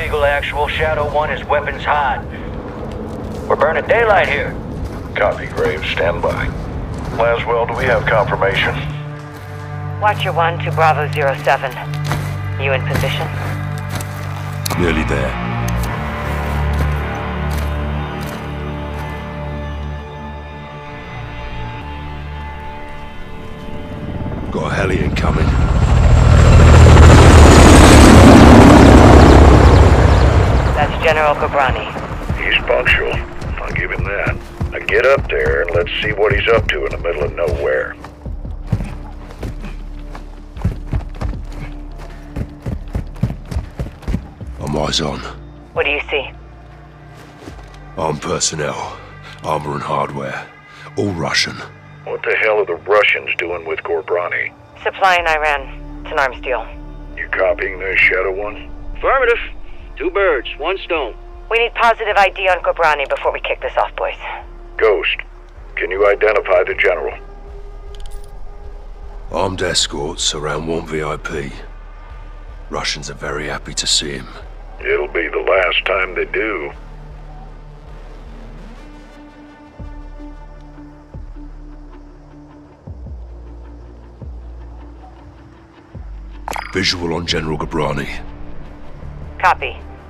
Gold Eagle Actual, Shadow 1 is weapons hot. We're burning daylight here. Copy, Graves. Stand by. Laswell, do we have confirmation? Watcher 1 to Bravo 07. You in position? Nearly there. General Ghorbrani. He's punctual. I'll give him that. Now get up there and let's see what he's up to in the middle of nowhere. I'm eyes on. What do you see? Armed personnel. Armor and hardware. All Russian. What the hell are the Russians doing with Ghorbrani? Supplying Iran. It's an arms deal. You copying this, Shadow One? Affirmative. Two birds, one stone. We need positive ID on Ghorbrani before we kick this off, boys. Ghost, can you identify the general? Armed escorts around one VIP. Russians are very happy to see him. It'll be the last time they do. Visual on General Ghorbrani. Copy.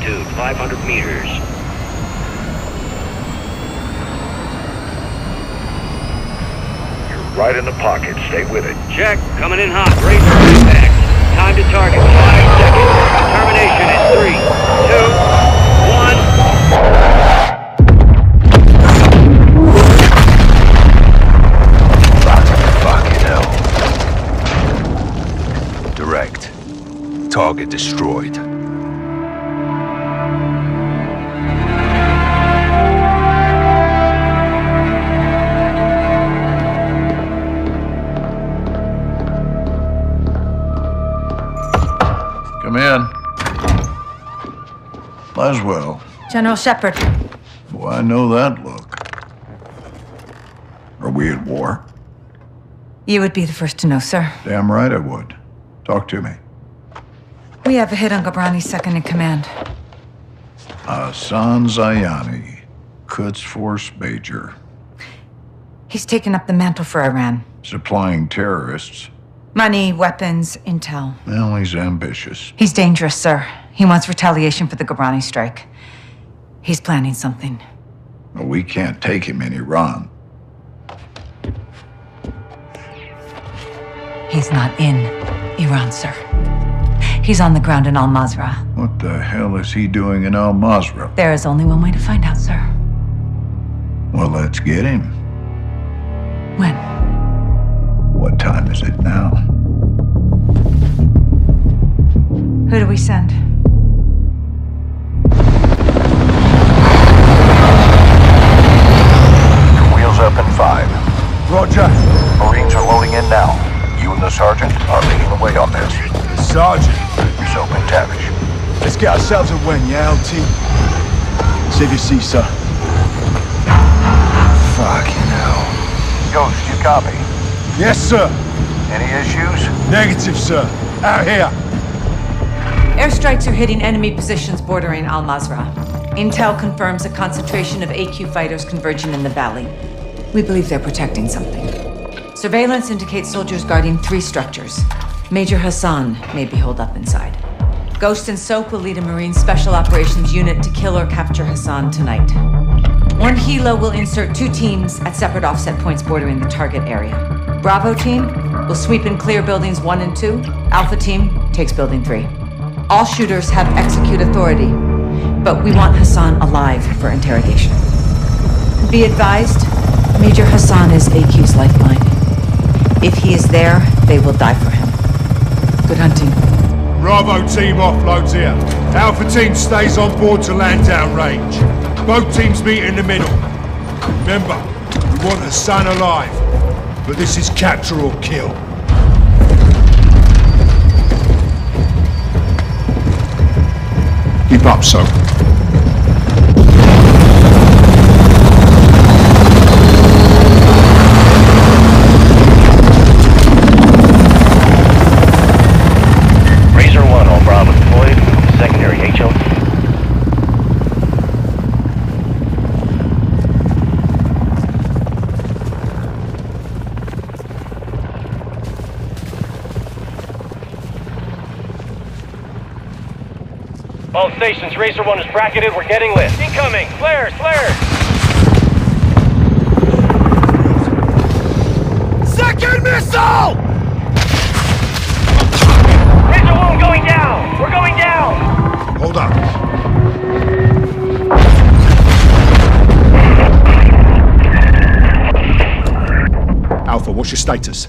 Altitude 500 meters. You're right in the pocket. Stay with it. Check. Coming in hot. For impact. Time to target. Five seconds. Termination in three, two, one. Fucking hell. Direct. Target destroyed. General Shepherd, Boy, I know that look. Are we at war? you would be the first to know, sir. Damn right I would. Talk to me. We have a hit on Ghorbrani's second in command. Hassan Zyani, Quds Force Major, He's taken up the mantle for Iran. supplying terrorists. Money, weapons, intel. Well, he's ambitious. He's dangerous, sir. He wants retaliation for the Ghorbrani strike. He's planning something. But we can't take him in Iran. He's not in Iran, sir. He's on the ground in Al Mazrah. What the hell is he doing in Al Mazrah? There is only one way to find out, sir. Well, let's get him. When? What time is it now? Who do we send? The sergeant are leading the way on this. Sergeant. Soap and Tavish. Let's get ourselves a win, yeah, LT? Save your seat, sir. Fucking hell. Ghost, you copy? Yes, sir. Any issues? Negative, sir. Out here. Airstrikes are hitting enemy positions bordering Al Mazrah. Intel confirms a concentration of AQ fighters converging in the valley. We believe they're protecting something. Surveillance indicates soldiers guarding three structures. Major Hassan may be holed up inside. Ghost and Soap will lead a Marine Special Operations unit to kill or capture Hassan tonight. One Helo will insert two teams at separate offset points bordering the target area. Bravo team will sweep and clear buildings one and two. Alpha team takes building three. All shooters have execute authority, but we want Hassan alive for interrogation. Be advised, Major Hassan is AQ's lifeline. If he is there, they will die for him. Good hunting. Bravo team offloads here. Alpha team stays on board to land down range. Both teams meet in the middle. Remember, we want Hassan alive. But this is capture or kill. Keep up, so. Stations, Racer 1 is bracketed. We're getting lit. Incoming! Flares! Flares! Second missile! Racer 1 going down! We're going down! Hold up. Alpha, what's your status?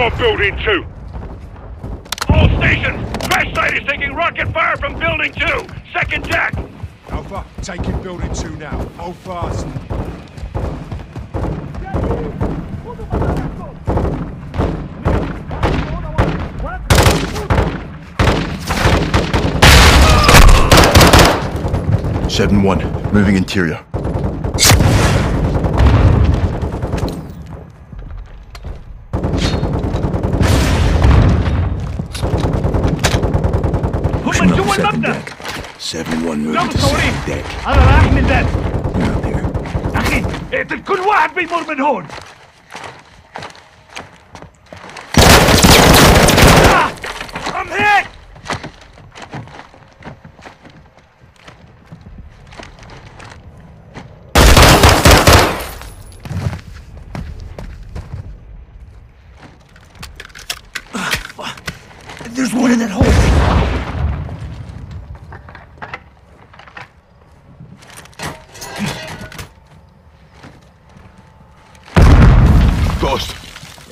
Bravo, on building two. All stations, crash site is taking rocket fire from building two. Second deck. Alpha, taking building two now. Hold fast. Seven one, moving interior. هم من جوا المبنى 71 جابوا الصواريخ أنا رايح من ذلك أخي اقتل كل واحد بيمر من هون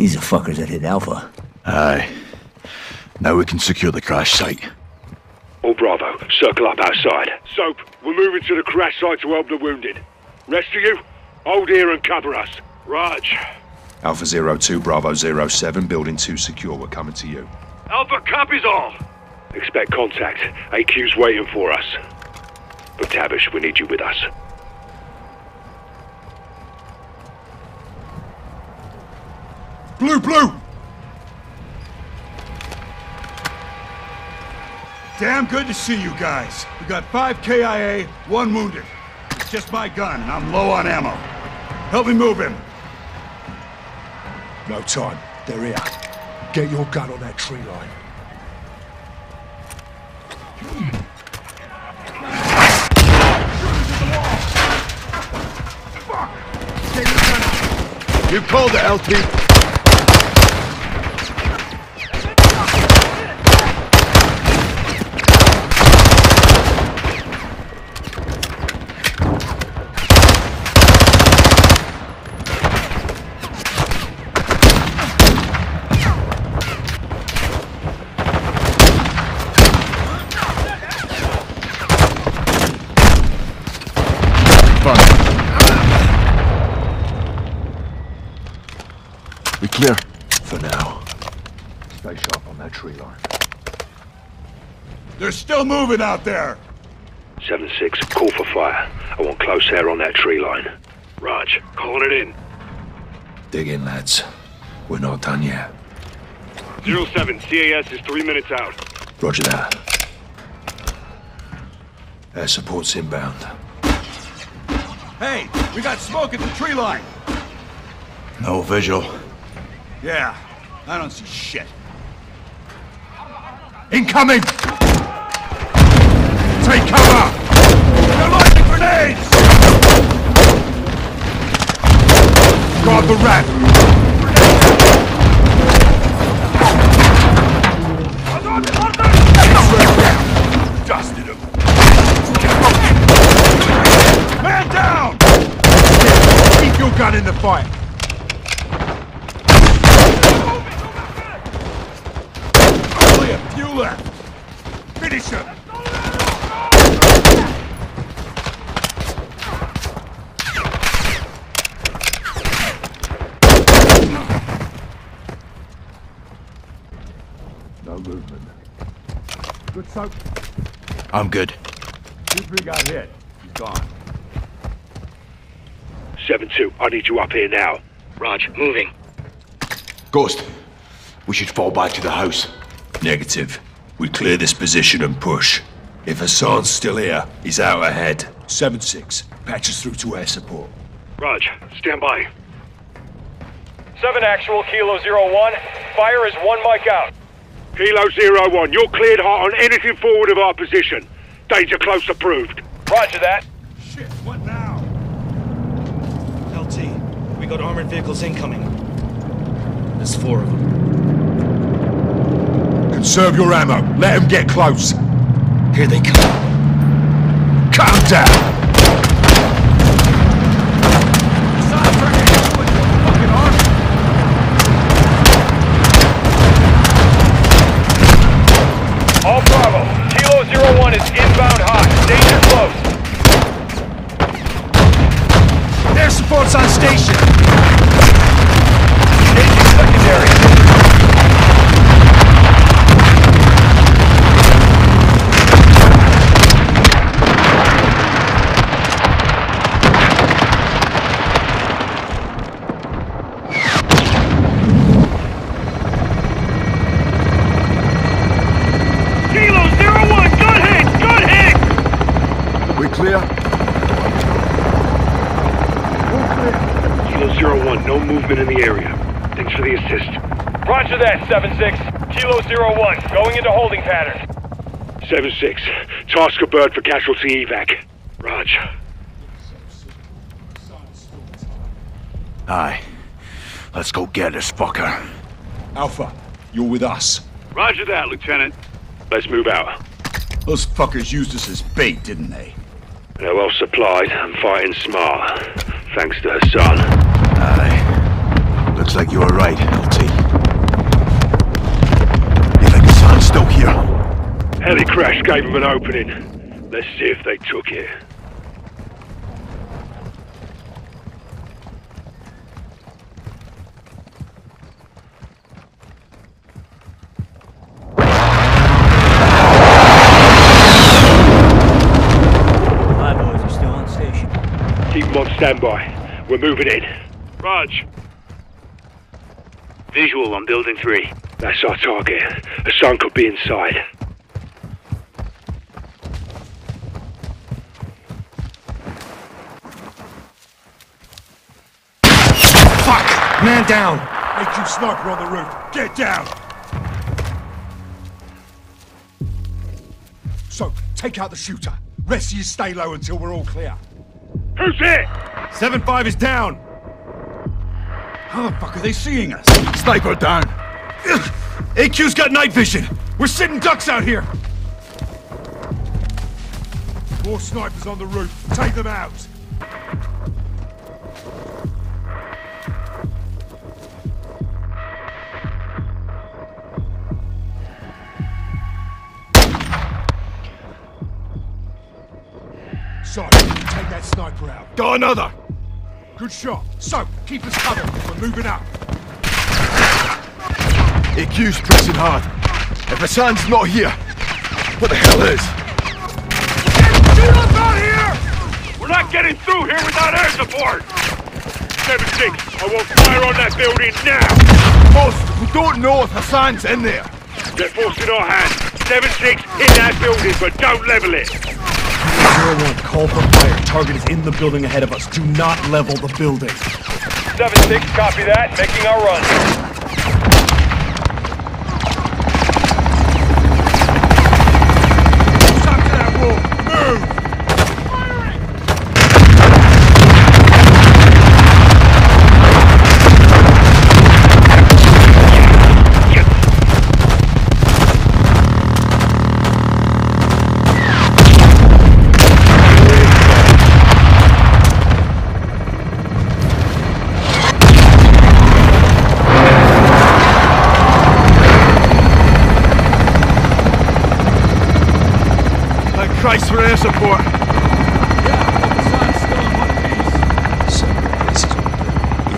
These are fuckers that hit Alpha. Aye. Now we can secure the crash site. All Bravo, circle up outside. Soap, we're moving to the crash site to help the wounded. Rest of you, hold here and cover us. Raj. Alpha Zero Two Bravo Zero Seven, Building 2 secure. We're coming to you. Alpha copies all. Expect contact. AQ's waiting for us. But Tavish, we need you with us. Blue, blue! Damn good to see you guys. We got five KIA, one wounded. It's just my gun, and I'm low on ammo. Help me move him. No time. They're here. Get your gun on that tree line. You called it, LT. We clear. For now. Stay sharp on that tree line. They're still moving out there. 7-6, call for fire. I want close air on that tree line. Raj, calling it in. Dig in, lads. We're not done yet. Zero 07, CAS is three minutes out. Roger that. Air support's inbound. Hey, we got smoke at the tree line. No visual. Yeah, I don't see shit. Incoming! Take cover! They're launching grenades! Guard the ramp! Gun in the fight! Only a few left! Finish him! No movement. Good soap. I'm good. Two three got hit. He's gone. 7-2, I need you up here now. Raj, moving. Ghost, we should fall back to the house. Negative. We clear this position and push. If Hassan's still here, he's out ahead. 7-6. Patch us through to air support. Raj, stand by. 7 actual, Kilo Zero 01. Fire is one mic out. Kilo Zero 01, you're cleared hot on anything forward of our position. Danger close approved. Roger that. Shit, what now? LT, we got armored vehicles incoming. There's four of them. Conserve your ammo. Let them get close. Here they come. Calm down! All Bravo. Kilo Zero 01 is inbound hot. Danger close. Air support's on station! Engaging secondary. Kilo Zero 01, good hit, good hit! We clear? Kilo Zero 01, no movement in the area. Thanks for the assist. Roger that, 7-6. Kilo Zero 01, going into holding pattern. 7-6, task a bird for casualty evac. Raj. Aye. Let's go get this fucker. Alpha, you're with us. Roger that, Lieutenant. Let's move out. Those fuckers used us as bait, didn't they? They're well supplied and fighting smart, thanks to Hassan. Aye. Looks like you were right, LT. You think Hassan's still here? Heli crash gave them an opening. Let's see if they took it. My boys are still on station. Keep them on standby. We're moving in. Raj. Visual on building three. That's our target. Hassan could be inside. Fuck! Man down! AQ sniper on the roof. Get down! So, take out the shooter. Rest of you stay low until we're all clear. Who's it? 7-5 is down! How the fuck are they seeing us? Sniper down! AQ's got night vision! We're sitting ducks out here! More snipers on the roof. Take them out. So, take that sniper out. Got another! Good shot. So, keep us covered. We're moving up. AQ's pressing hard. If Hassan's not here, what the hell is? Shoot us out here! We're not getting through here without air support! 7-6, I will fire on that building now! Boss, we don't know if Hassan's in there. Get force in our hands. 7-6, in that building, but don't level it! Zero one, call for fire. Target is in the building ahead of us. Do not level the building. 7-6, copy that. Making our run. Thank Christ for air support. This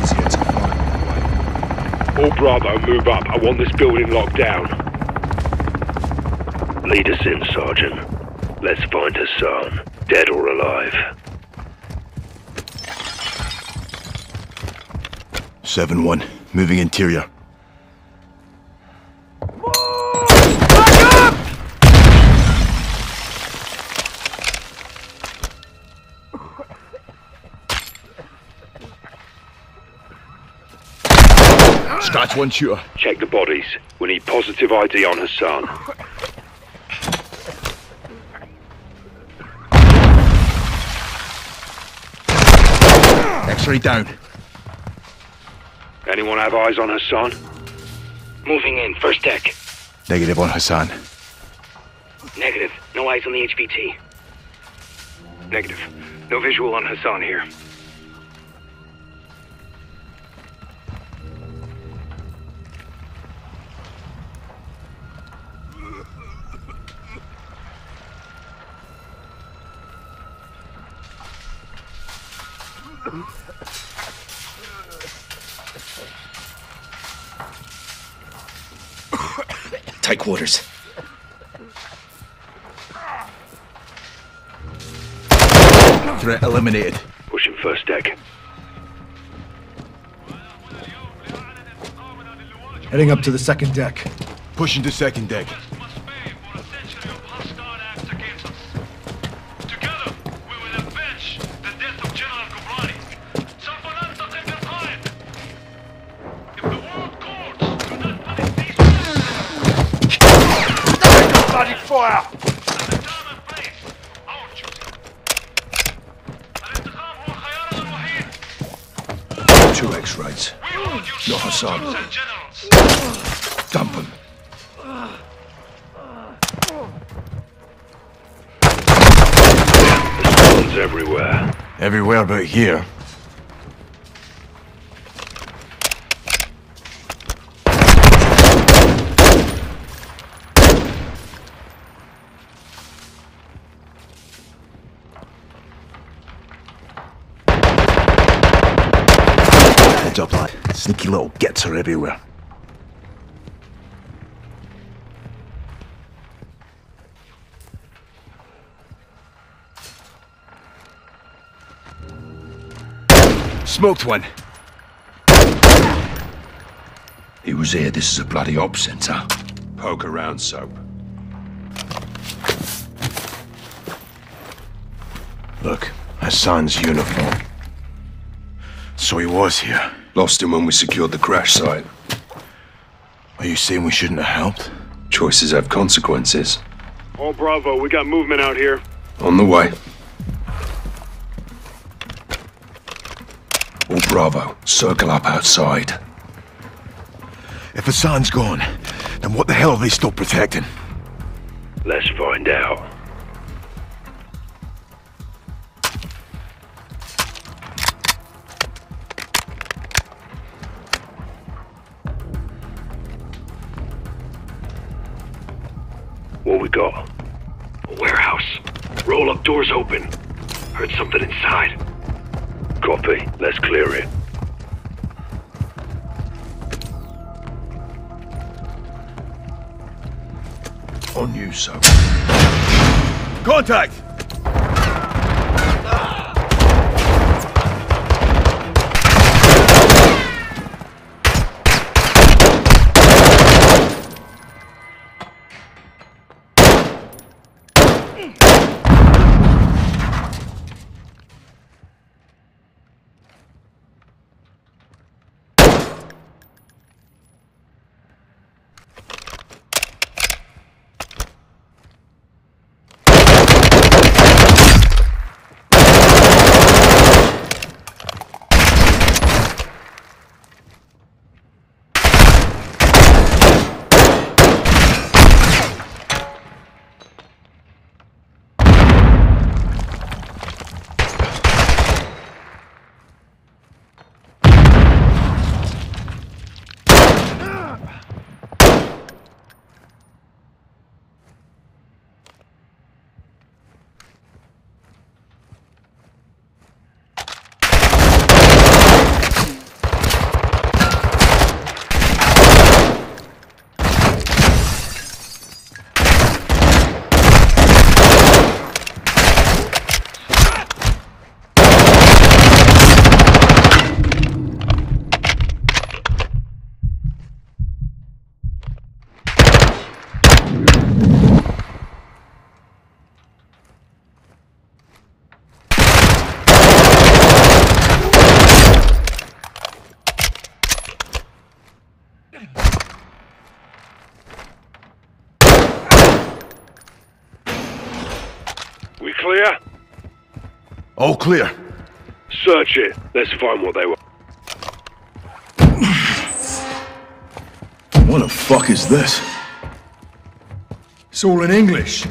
is easier to find. All Bravo, move up. I want this building locked down. Lead us in, Sergeant. Let's find Hassan, dead or alive. 7-1, moving interior. Scratch one shooter. Check the bodies. We need positive ID on Hassan. X-ray down. Anyone have eyes on Hassan? Moving in, first deck. Negative on Hassan. Negative. No eyes on the HVT. Negative. No visual on Hassan here. Tight quarters. Threat eliminated. Pushing first deck. Heading up to the second deck. Pushing to second deck. Everywhere. But here. Sneaky little gets are everywhere. Smoked one. He was here. This is a bloody op center. Poke around, soap. Look, Hassan's uniform. So he was here. Lost him when we secured the crash site. Are you saying we shouldn't have helped? Choices have consequences. All Bravo, we got movement out here. On the way. Bravo, circle up outside. If Hassan's gone, then what the hell are they still protecting? Let's find out. What we got? A warehouse. Roll up doors open. Heard something inside. Copy. Let's clear it. On you, sir. Contact! We clear? All clear. Search it. Let's find what they were. What the fuck is this? It's all in English.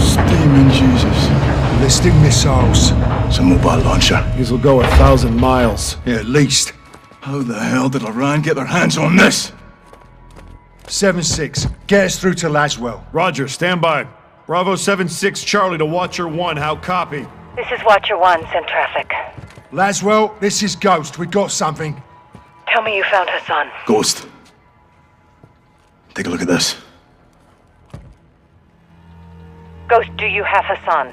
Steaming Jesus. Ballistic missiles. It's a mobile launcher. These will go a thousand miles. Yeah, at least. How the hell did Iran get their hands on this? 7-6. Get us through to Laswell. Roger, stand by. Bravo 7-6 Charlie to Watcher 1. How copy? This is Watcher 1, send traffic. Laswell, this is Ghost. We got something. Tell me you found Hassan. Ghost. Take a look at this. Ghost, do you have Hassan?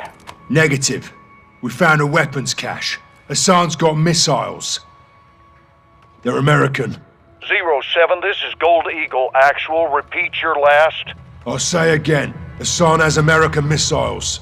Negative. We found a weapons cache. Hassan's got missiles. They're American. Zero 07, this is Gold Eagle. Actual, repeat your last. I'll say again. Hassan has American missiles.